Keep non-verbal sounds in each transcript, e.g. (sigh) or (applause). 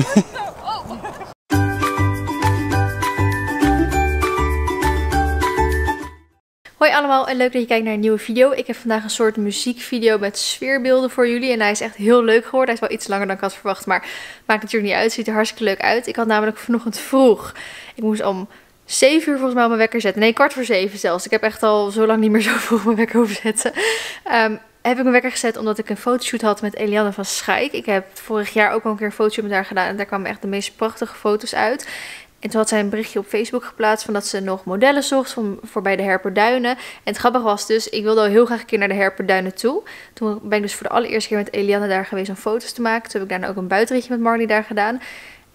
(laughs) Hoi allemaal en leuk dat je kijkt naar een nieuwe video. Ik heb vandaag een soort muziekvideo met sfeerbeelden voor jullie. En hij is echt heel leuk geworden. Hij is wel iets langer dan ik had verwacht, maar maakt natuurlijk niet uit. Ziet er hartstikke leuk uit. Ik had namelijk vanochtend vroeg. Ik moest om 7 uur volgens mij op mijn wekker zetten. Nee, kwart voor 7 zelfs. Ik heb echt al zo lang niet meer (laughs) zo vroeg mijn wekker hoeven zetten. Um, heb ik mijn wekker gezet omdat ik een fotoshoot had met Eliane van Schaik. Ik heb vorig jaar ook al een keer een fotoshoot met haar gedaan. En daar kwamen echt de meest prachtige foto's uit. En toen had zij een berichtje op Facebook geplaatst van dat ze nog modellen zocht voor, bij de Herperduinen. En het grappige was dus, ik wilde al heel graag een keer naar de Herperduinen toe. Toen ben ik dus voor de allereerste keer met Eliane daar geweest om foto's te maken. Toen heb ik daarna ook een buitenritje met Marley daar gedaan.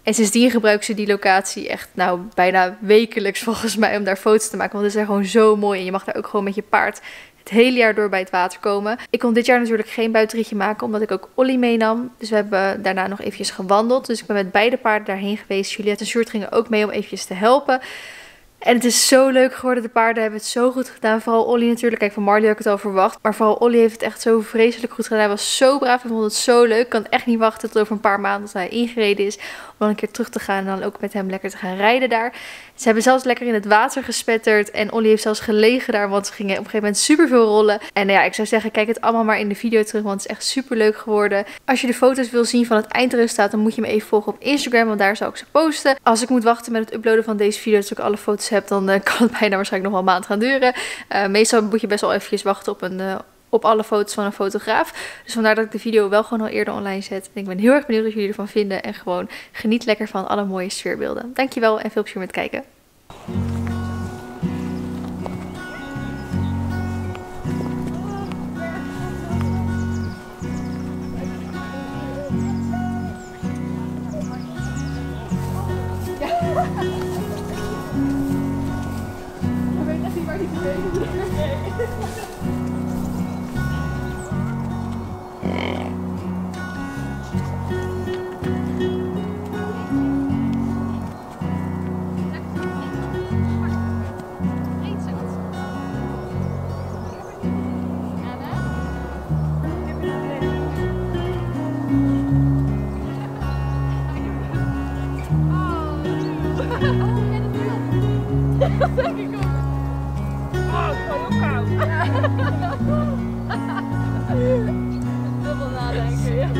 En sindsdien gebruiken ze die locatie echt nou bijna wekelijks volgens mij om daar foto's te maken. Want het is gewoon zo mooi en je mag daar ook gewoon met je paard het hele jaar door bij het water komen. Ik kon dit jaar natuurlijk geen buitenritje maken, omdat ik ook Olly meenam. Dus we hebben daarna nog eventjes gewandeld. Dus ik ben met beide paarden daarheen geweest. Juliette en Sjoerd gingen ook mee om eventjes te helpen. En het is zo leuk geworden. De paarden hebben het zo goed gedaan. Vooral Olly natuurlijk. Kijk, van Marley had ik het al verwacht. Maar vooral Olly heeft het echt zo vreselijk goed gedaan. Hij was zo braaf en vond het zo leuk. Ik kan echt niet wachten tot over een paar maanden hij ingereden is. Om dan een keer terug te gaan en dan ook met hem lekker te gaan rijden daar. Ze hebben zelfs lekker in het water gespetterd. En Olly heeft zelfs gelegen daar, want ze gingen op een gegeven moment super veel rollen. En ja, ik zou zeggen, kijk het allemaal maar in de video terug, want het is echt super leuk geworden. Als je de foto's wil zien van het eindresultaat, dan moet je me even volgen op Instagram, want daar zal ik ze posten. Als ik moet wachten met het uploaden van deze video, dus ik alle foto's heb, dan uh, (laughs) kan het bijna waarschijnlijk nog wel een maand gaan duren. Uh, meestal moet je best wel eventjes wachten op een... op alle foto's van een fotograaf. Dus vandaar dat ik de video wel gewoon al eerder online zet. En ik ben heel erg benieuwd wat jullie ervan vinden. En gewoon geniet lekker van alle mooie sfeerbeelden. Dankjewel en veel plezier met kijken.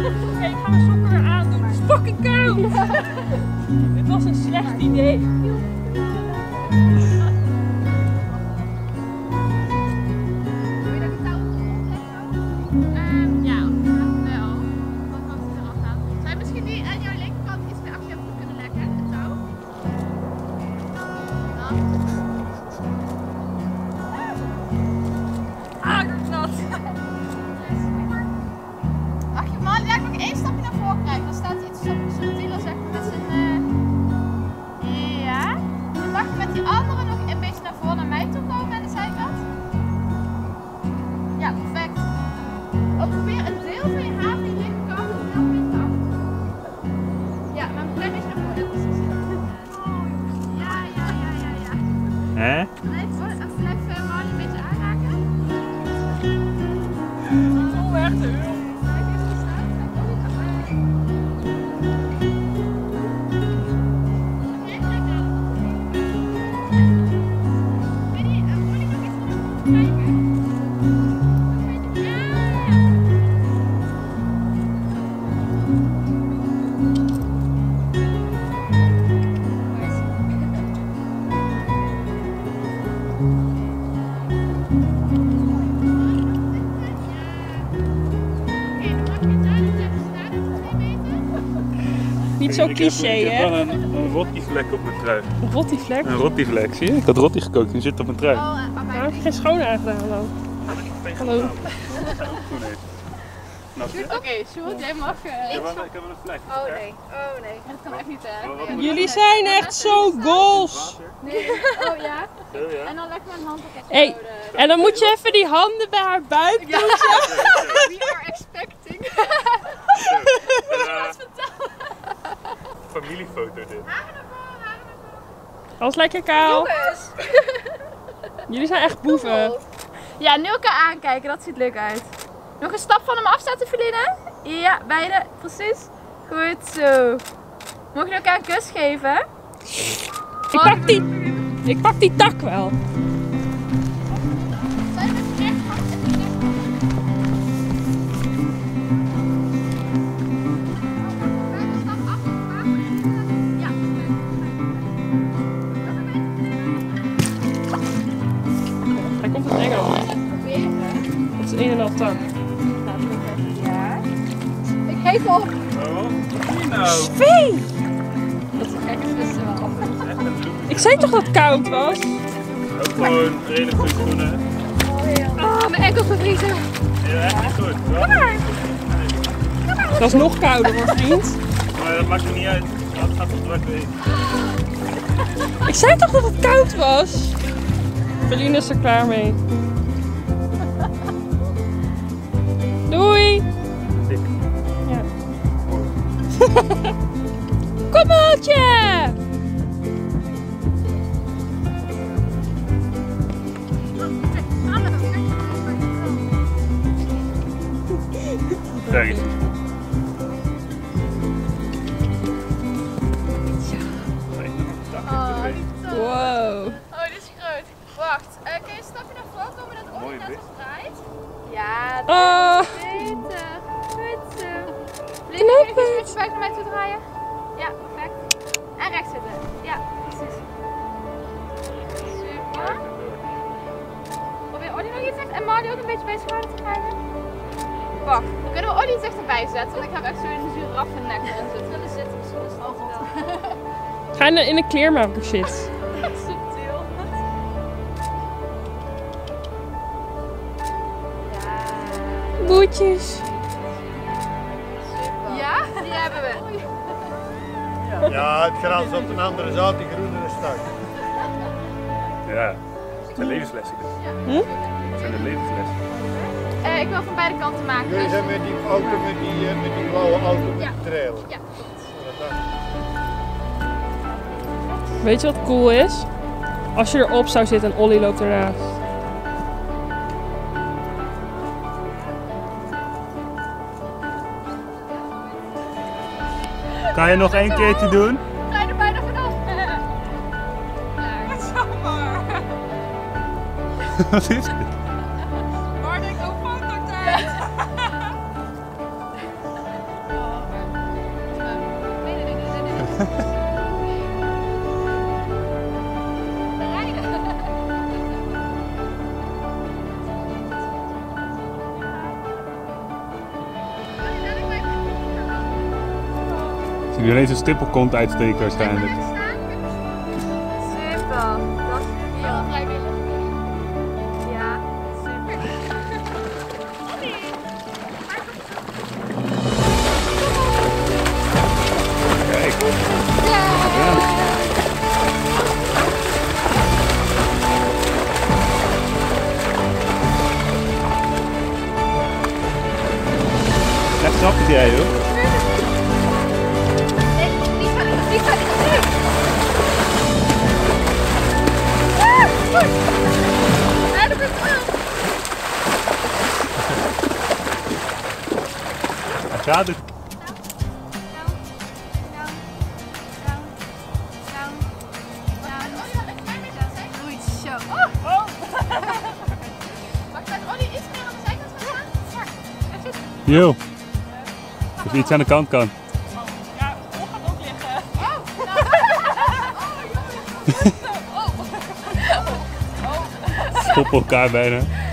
Oké, ik ga mijn sokken weer aandoen. Het is fucking koud. Dit (laughs) was een slecht idee. Niet zo cliché, hè? Ik heb wel een, een rottivlek op mijn trui. Een rottivlek? Een rottivlek, zie je? Ik had rotti gekookt, die zit op mijn trui. Oh, uh, heb je geen schoon aangedaan, hallo? Hallo. Oké, okay, Sjoerd, jij mag... Uh, ik, heb een, ik heb een vlek. Oh nee, oh nee, dat kan echt niet hè. Jullie zijn echt zo goals! Nee, oh ja. Zo, ja. En dan leg mijn hand op het hey, En dan moet je even die handen bij haar buik doen. (laughs) Ja. We are expecting. Familiefoto dit. Lekker kaal. Jongens. (laughs) Jullie zijn echt boeven. Ja, nu elkaar aankijken, dat ziet leuk uit. Nog een stap van hem afzetten, Feline. Ja, beide. Precies. Goed zo. Moet je elkaar een kus geven? Ik pak die, ik pak die tak wel. Ik zei toch dat het koud was? Ook gewoon redelijk goede schoenen. Oh, mijn enkels bevriezen. Ja, echt niet goed. hoor. Dat is nog kouder hoor vriend. Maar dat maakt me niet uit. Dat gaat toch druk weer. Ik zei toch dat het koud was? Feline is er klaar mee. Doei! Ja. (laughs) dat? Ja, dat Oh. is beter. Goed zo. Je een beetje buik naar mij toe draaien? Ja, perfect. En rechts zitten. Ja, precies. Super. Probeer Ollie nog iets echt en Marley ook een beetje bij schouder te krijgen. Wacht, dan kunnen we Ollie iets dichterbij zetten, want ik heb echt zo in de giraffe nek erin zitten. Zullen zitten, zullen staan. Ga in, in een kleermaker shit. Ja. Die hebben we. Ja, het gras op een andere zout, die groenere stak. Ja. Het zijn levenslessen. Hm? Het zijn de levenslessen. Eh, ik wil van beide kanten maken. Jullie Dus... zijn met die auto, met die, eh, met die blauwe auto met Ja. de trailer. Ja. Weet je wat cool is? Als je erop zou zitten en Ollie loopt ernaast. Kan je nog één keertje doen? Ga je er bijna vanaf? (laughs) Klaar. (laughs) Wat is het? Zie nu ineens een stippelkont uitsteken waarschijnlijk. Super. Dat is heel vrijwillig. Ja, super. Kijk. Jij hoor. Ja. Zitten. Yo. Of iets aan de kant kan. Ja, Ol gaat ook liggen. Oh, nou. Oh, jongen. Stop elkaar bijna.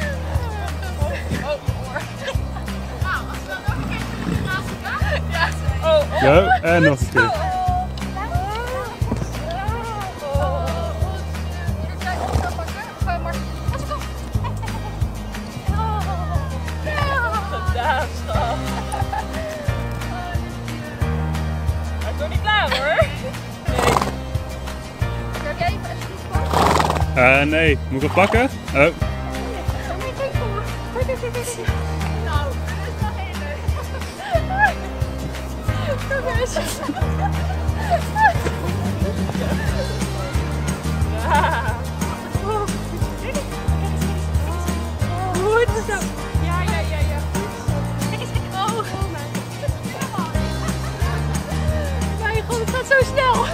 Heb jij even een goed Eh, nee. Moet ik hem pakken? Oh. Ja. Ja, ja, ja, Oh. Oh. Mijn god, het gaat zo snel.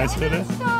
Nice for this.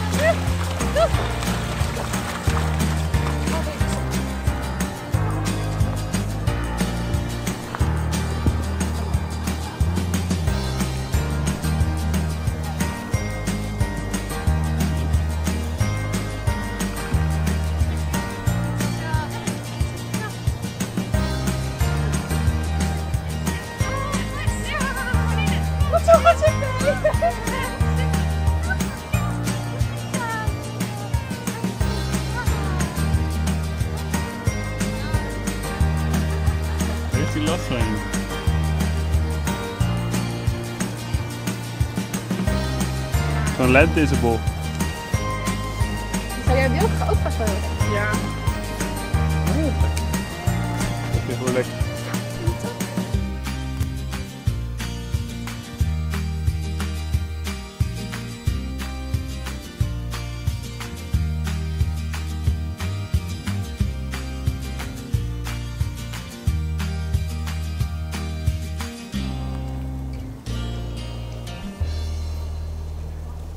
talent in zijn bol. Zou jij Wilke ook vast wel Ja. Dat vind ik wel lekker.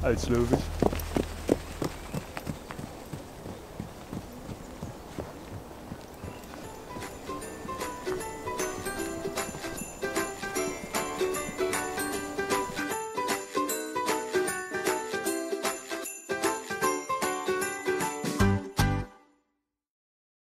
als Löwig.